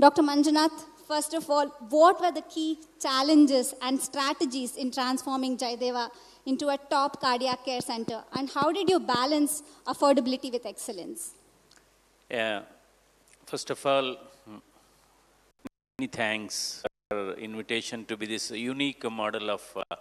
Dr. Manjunath, first of all, what were the key challenges and strategies in transforming Jayadeva into a top cardiac care center? And how did you balance affordability with excellence? Yeah. First of all, many thanks for invitation to be this unique model of uh,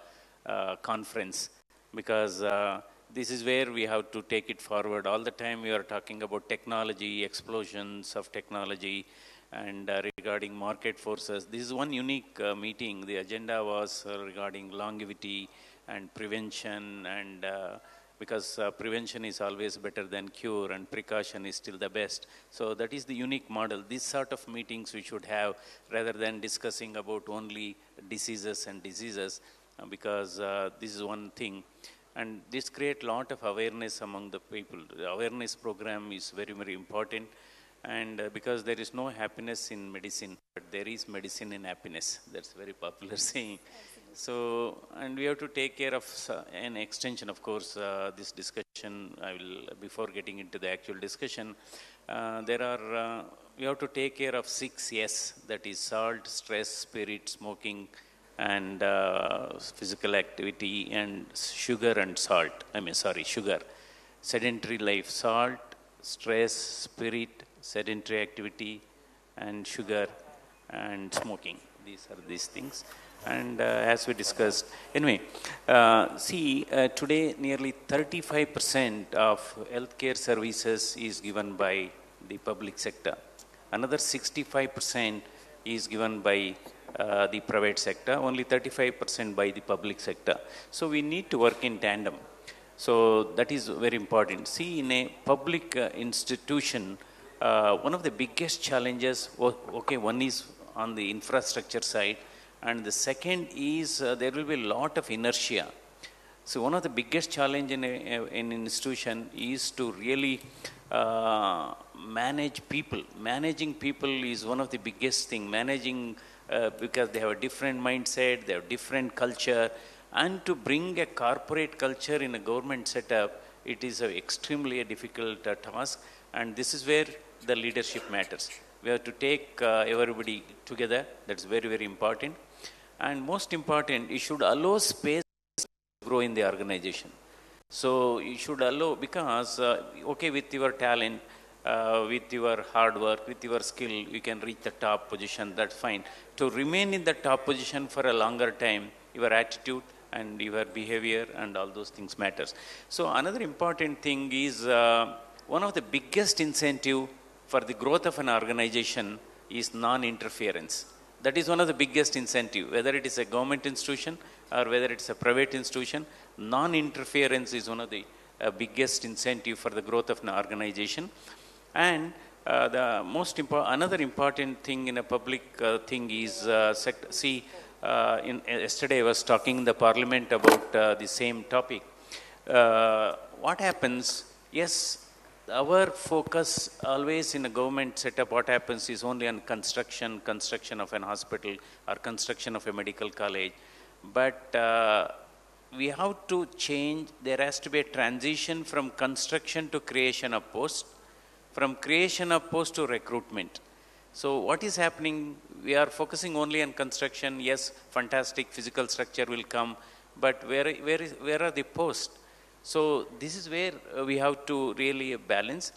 uh, conference because uh, this is where we have to take it forward. All the time we are talking about technology, explosions of technology, and uh, regarding market forces. This is one unique uh, meeting. The agenda was uh, regarding longevity and prevention and uh, because uh, prevention is always better than cure and precaution is still the best. So that is the unique model. This sort of meetings we should have rather than discussing about only diseases and diseases uh, because this is one thing. And this create lot of awareness among the people. The awareness program is very, very important. And uh, because there is no happiness in medicine, but there is medicine in happiness. That's a very popular saying. So, and we have to take care of an extension, of course, uh, this discussion, I will, before getting into the actual discussion, uh, there are, uh, we have to take care of six yes, that is salt, stress, spirit, smoking, and uh, physical activity, and sugar and salt. I mean, sorry, sugar. Sedentary life, salt, stress, spirit, sedentary activity, and sugar, and smoking. These are these things. And uh, as we discussed anyway uh, see uh, today nearly 35% of healthcare services is given by the public sector. Another 65% is given by uh, the private sector only 35% by the public sector. So we need to work in tandem. So that is very important. See in a public uh, institution uh, one of the biggest challenges okay one is on the infrastructure side and the second is uh, there will be a lot of inertia. So one of the biggest challenge in, in an institution is to really uh, manage people. Managing people is one of the biggest thing. Managing uh, because they have a different mindset, they have different culture, and to bring a corporate culture in a government setup, it is a extremely difficult uh, task. And this is where the leadership matters. We have to take uh, everybody together. That's very very important and most important, you should allow space to grow in the organization. So you should allow, because, uh, okay, with your talent, uh, with your hard work, with your skill, you can reach the top position, that's fine. To remain in the top position for a longer time, your attitude and your behavior and all those things matters. So another important thing is uh, one of the biggest incentive for the growth of an organization is non-interference. That is one of the biggest incentive, whether it is a government institution or whether it's a private institution. Non-interference is one of the uh, biggest incentive for the growth of an organization. And uh, the most important, another important thing in a public uh, thing is, uh, see, uh, in, yesterday I was talking in the parliament about uh, the same topic. what happens, yes, our focus always in a government setup, what happens is only on construction, construction of an hospital or construction of a medical college. But uh, we have to change, there has to be a transition from construction to creation of post, from creation of post to recruitment. So what is happening, we are focusing only on construction, yes, fantastic physical structure will come, but where, where, is, where are the posts? So this is where uh, we have to really balance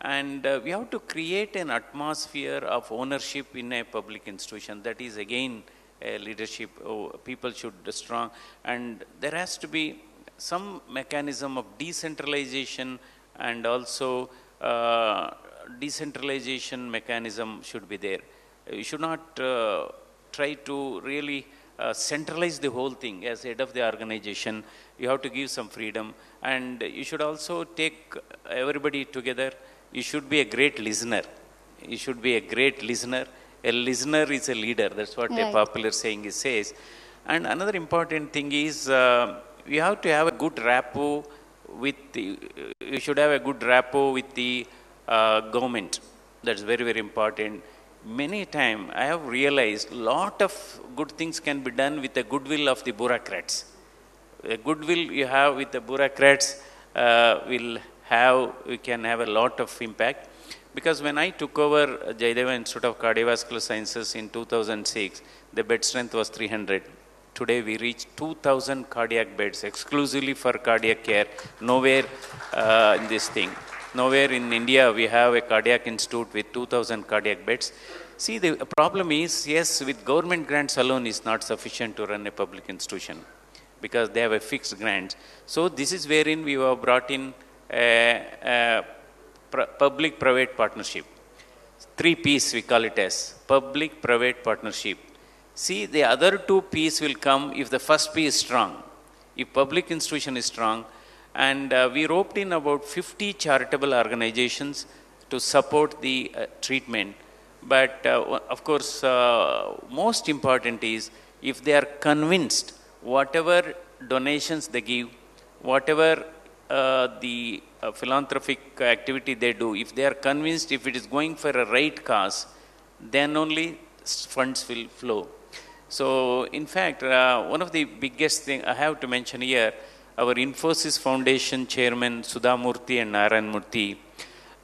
and uh, we have to create an atmosphere of ownership in a public institution. That is again leadership oh, people should strong and there has to be some mechanism of decentralization and also uh, decentralization mechanism should be there. You should not uh, try to really uh, centralize the whole thing as head of the organization. You have to give some freedom and you should also take everybody together. You should be a great listener. You should be a great listener. A listener is a leader. That's what right. a popular saying is, says. And another important thing is uh, you have to have a good rapport with the, you should have a good rapport with the uh, government. That's very, very important many time I have realized lot of good things can be done with the goodwill of the bureaucrats. The goodwill you have with the bureaucrats uh, will have, we can have a lot of impact. Because when I took over Jayadeva Institute of Cardiovascular Sciences in 2006, the bed strength was 300. Today we reach 2,000 cardiac beds exclusively for cardiac care. Nowhere uh, in this thing. Nowhere in India we have a cardiac institute with 2,000 cardiac beds. See, the problem is, yes, with government grants alone is not sufficient to run a public institution because they have a fixed grant. So this is wherein we have brought in a, a public-private partnership. Three P's we call it as public-private partnership. See, the other two P's will come if the first P is strong. If public institution is strong, and uh, we roped in about 50 charitable organizations to support the uh, treatment. But uh, of course, uh, most important is if they are convinced whatever donations they give, whatever uh, the uh, philanthropic activity they do, if they are convinced if it is going for a right cause, then only funds will flow. So, in fact, one of the biggest thing I have to mention here, our Infosys Foundation chairman Sudha Murthy and Narayan Murthy,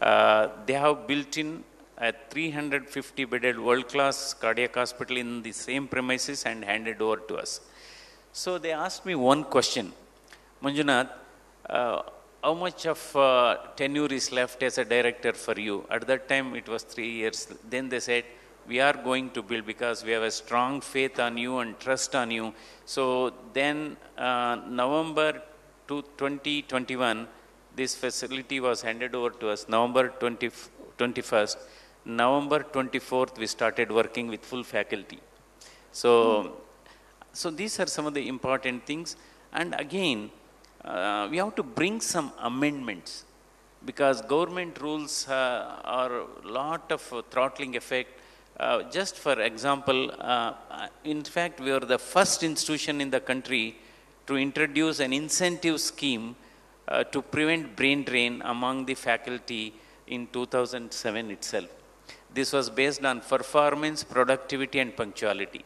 uh, they have built in a 350 bedded world class cardiac hospital in the same premises and handed over to us. So they asked me one question Manjunath, uh, how much of uh, tenure is left as a director for you? At that time, it was three years. Then they said, we are going to build because we have a strong faith on you and trust on you. So then, uh, November 2021, this facility was handed over to us. November 20, 21st. November 24th, we started working with full faculty. So, mm. so these are some of the important things. And again, uh, we have to bring some amendments because government rules uh, are a lot of uh, throttling effect uh, just for example, uh, in fact, we were the first institution in the country to introduce an incentive scheme uh, to prevent brain drain among the faculty in 2007 itself. This was based on performance, productivity, and punctuality.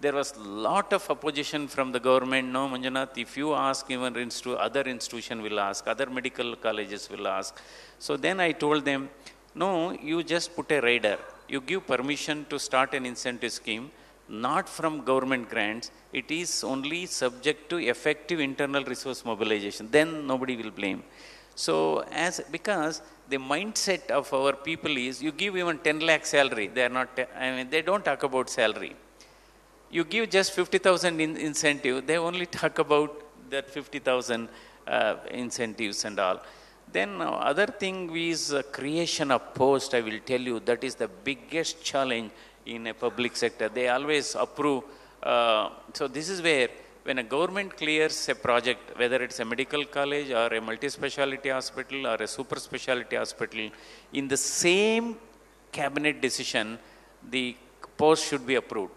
There was a lot of opposition from the government. No, Manjunath, if you ask, even other institution will ask, other medical colleges will ask. So then I told them, no, you just put a rider you give permission to start an incentive scheme, not from government grants, it is only subject to effective internal resource mobilization. Then nobody will blame. So, as because the mindset of our people is you give even 10 lakh salary, they are not, I mean, they don't talk about salary. You give just 50,000 in incentive, they only talk about that 50,000 uh, incentives and all. Then uh, other thing is uh, creation of post, I will tell you, that is the biggest challenge in a public sector. They always approve. Uh, so this is where when a government clears a project, whether it's a medical college or a multi-speciality hospital or a super speciality hospital, in the same cabinet decision, the post should be approved.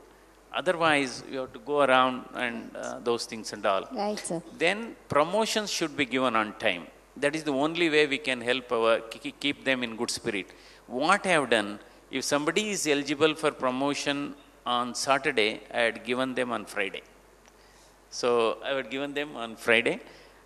Otherwise, you have to go around and uh, those things and all. Right, sir. Then promotions should be given on time. That is the only way we can help our, keep them in good spirit. What I have done, if somebody is eligible for promotion on Saturday, I had given them on Friday. So I had given them on Friday.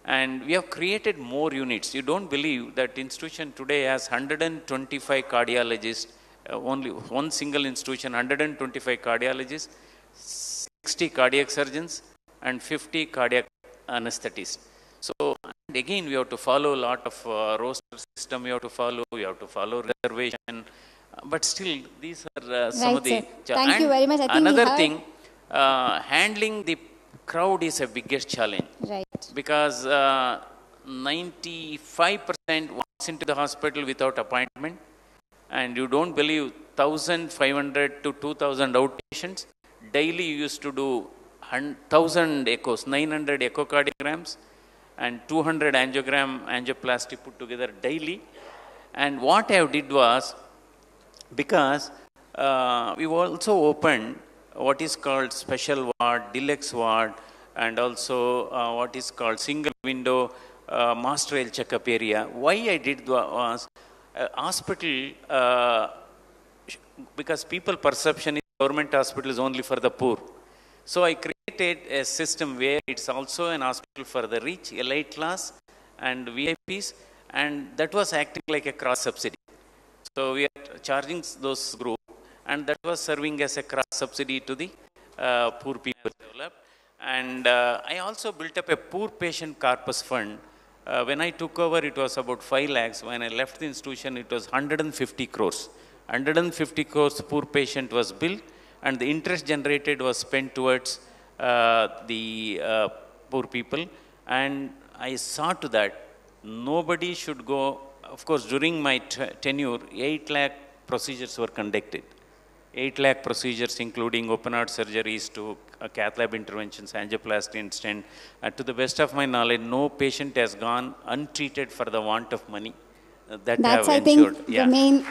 And we have created more units. You don't believe that institution today has 125 cardiologists, uh, only one single institution, 125 cardiologists, 60 cardiac surgeons, and 50 cardiac anesthetists. So again, we have to follow a lot of uh, roster system. We have to follow. We have to follow reservation. But still, these are uh, some right, of the. Sir. Thank you very much. I another thing, uh, handling the crowd is a biggest challenge. Right. Because 95% uh, walks into the hospital without appointment, and you don't believe 1,500 to 2,000 outpatients. Daily, you used to do 1,000 echoes, 900 echocardiograms and 200 angiogram angioplasty put together daily. And what I did was, because uh, we also opened what is called special ward, deluxe ward, and also uh, what is called single window uh, master rail checkup area. Why I did was, uh, hospital, uh, because people perception is government hospital is only for the poor. So I created a system where it's also an hospital for the rich, elite class, and VIPs, and that was acting like a cross subsidy. So we are charging those group, and that was serving as a cross subsidy to the uh, poor people developed. And uh, I also built up a poor patient corpus fund. Uh, when I took over, it was about 5 lakhs. When I left the institution, it was 150 crores. 150 crores poor patient was built, and the interest generated was spent towards the uh, poor people. And I saw to that nobody should go. Of course, during my t- tenure, 8 lakh procedures were conducted. 8 lakh procedures, including open heart surgeries to uh, cath lab interventions, angioplasty, and stent. And to the best of my knowledge, no patient has gone untreated for the want of money. Uh, that That's, have I think, ensured. the main